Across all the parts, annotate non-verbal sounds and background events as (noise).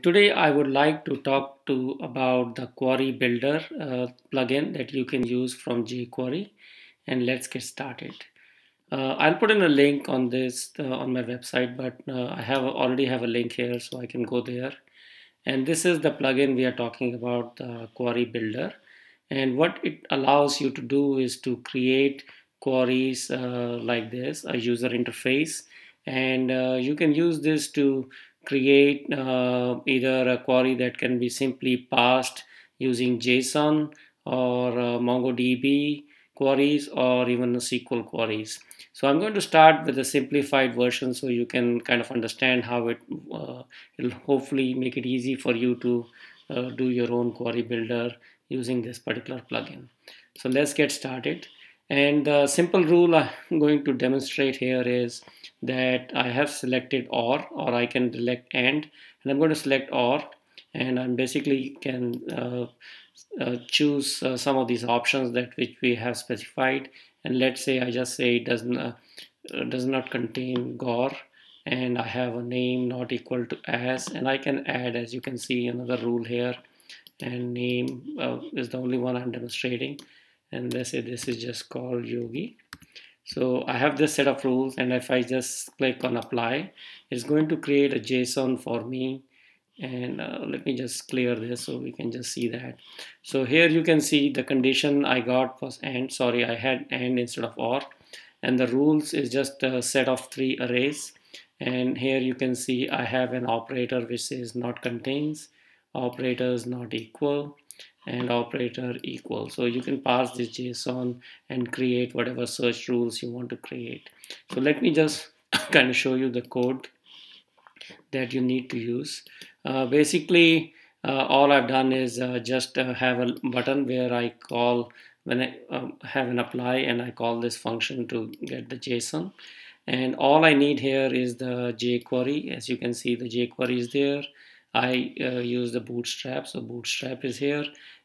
Today I would like to talk to about the Query Builder uh, plugin that you can use from jQuery and let's get started. Uh, I'll put in a link on this uh, on my website but uh, I have already have a link here so I can go there. And this is the plugin we are talking about the Query Builder. And what it allows you to do is to create queries uh, like this a user interface. And uh, you can use this to create uh, either a query that can be simply passed using JSON or uh, MongoDB queries or even SQL queries. So I'm going to start with a simplified version so you can kind of understand how it uh, will hopefully make it easy for you to uh, do your own query builder using this particular plugin. So let's get started. And the simple rule I'm going to demonstrate here is that I have selected OR or I can select AND and I'm going to select OR and I basically can uh, uh, choose uh, some of these options that which we have specified. And let's say I just say it doesn't uh, does not contain Gaur and I have a name not equal to as and I can add as you can see another rule here. And name uh, is the only one I'm demonstrating and let's say this is just called yogi. So I have this set of rules and if I just click on apply it's going to create a JSON for me. And uh, let me just clear this so we can just see that. So here you can see the condition I got was and sorry I had and instead of or. And the rules is just a set of three arrays. And here you can see I have an operator which says not contains operators not equal and operator equal. So you can pass this json and create whatever search rules you want to create. So let me just (coughs) kind of show you the code that you need to use. Uh, basically uh, all I've done is uh, just uh, have a button where I call when I um, have an apply and I call this function to get the JSON. And all I need here is the jQuery. As you can see the jQuery is there. I uh, use the bootstrap. So bootstrap is here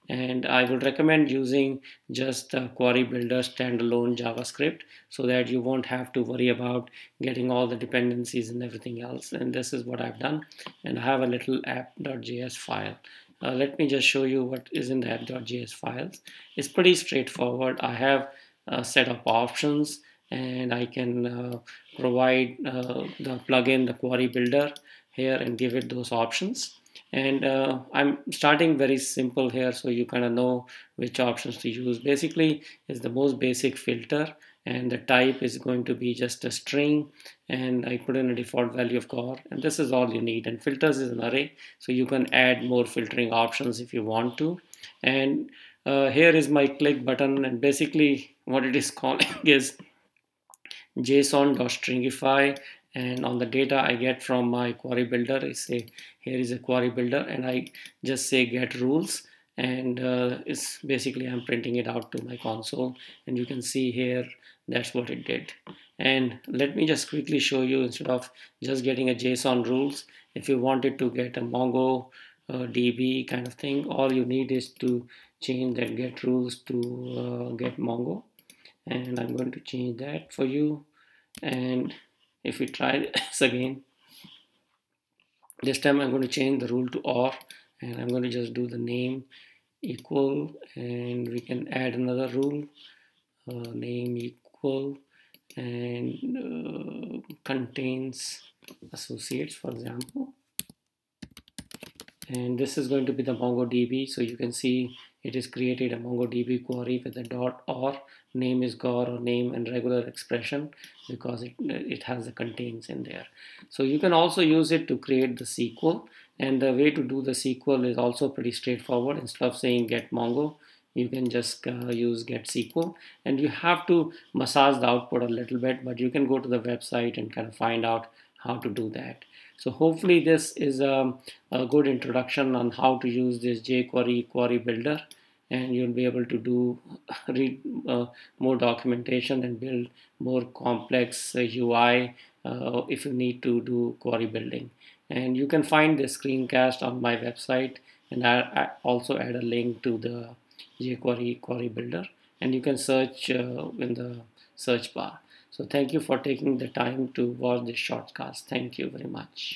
and I would recommend using just the query builder standalone JavaScript so that you won't have to worry about getting all the dependencies and everything else. And this is what I've done. And I have a little app.js file. Uh, let me just show you what is in the app.js files. It's pretty straightforward. I have a set of options and I can uh, provide uh, the plugin the query builder here and give it those options and uh, I'm starting very simple here so you kind of know which options to use. Basically is the most basic filter and the type is going to be just a string and I put in a default value of Gaur and this is all you need. And filters is an array so you can add more filtering options if you want to. And uh, here is my click button and basically what it is (laughs) calling is json.stringify and on the data I get from my query builder I say here is a query builder and I just say get rules and uh, it's basically I'm printing it out to my console and you can see here that's what it did. And let me just quickly show you instead of just getting a JSON rules if you wanted to get a Mongo uh, DB kind of thing all you need is to change that get rules to uh, get Mongo. And I'm going to change that for you. And if we try this (laughs) again this time I'm going to change the rule to or and I'm going to just do the name equal and we can add another rule. Uh, name equal and uh, contains associates for example. And this is going to be the MongoDB so you can see it is created a MongoDB query with a dot or name is Gaur or name and regular expression because it, it has the contains in there. So you can also use it to create the SQL and the way to do the SQL is also pretty straightforward. Instead of saying get Mongo, you can just uh, use get SQL and you have to massage the output a little bit but you can go to the website and kind of find out how to do that. So hopefully this is a, a good introduction on how to use this jQuery query builder. And you'll be able to do (laughs) read uh, more documentation and build more complex uh, UI uh, if you need to do query building. And you can find the screencast on my website. And I, I also add a link to the jQuery query builder. And you can search uh, in the search bar so thank you for taking the time to watch this shortcast. Thank you very much